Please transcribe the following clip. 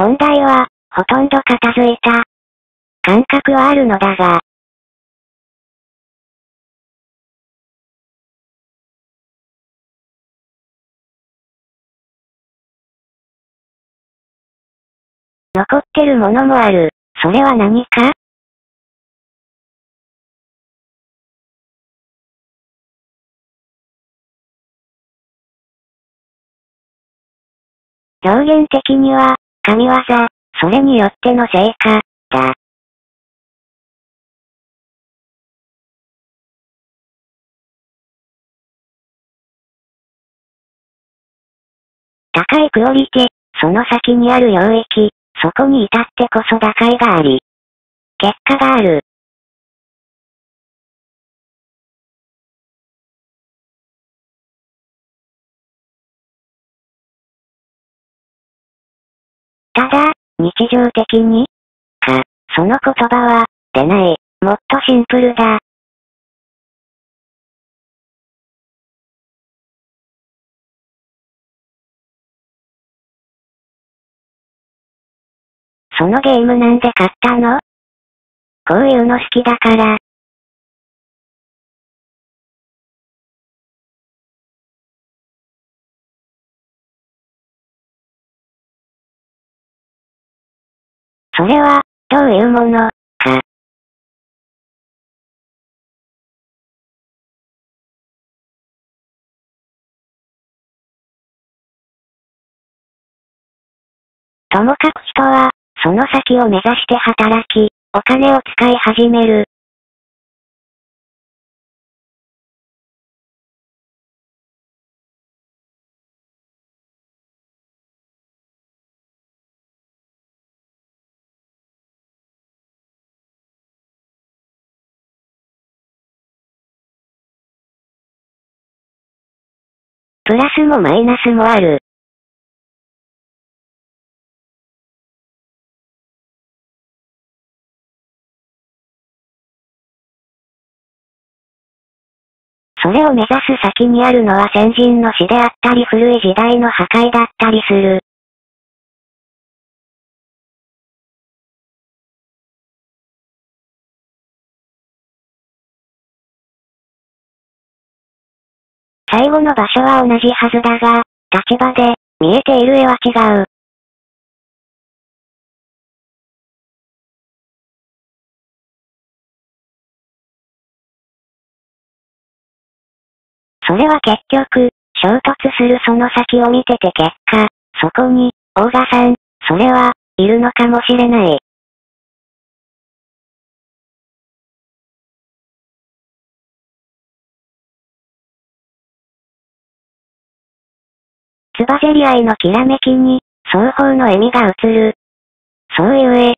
問題は、ほとんど片付いた。感覚はあるのだが、残ってるものもある。それは何か？表現的には、神業、それによっての成果、だ。高いクオリティ、その先にある領域、そこに至ってこそ打開があり、結果がある。日常的に？か、その言葉は、出ない。もっとシンプルだ。そのゲームなんで買ったの？こういうの好きだから。それは、どういうもの、か。ともかく人は、その先を目指して働き、お金を使い始める。プラスもマイナスもある。それを目指す先にあるのは先人の死であったり古い時代の破壊だったりする。最後の場所は同じはずだが、立場で、見えている絵は違う。それは結局、衝突するその先を見てて結果、そこに、大賀さん、それは、いるのかもしれない。つばぜり合いのきらめきに、双方の笑みが映る。そういう、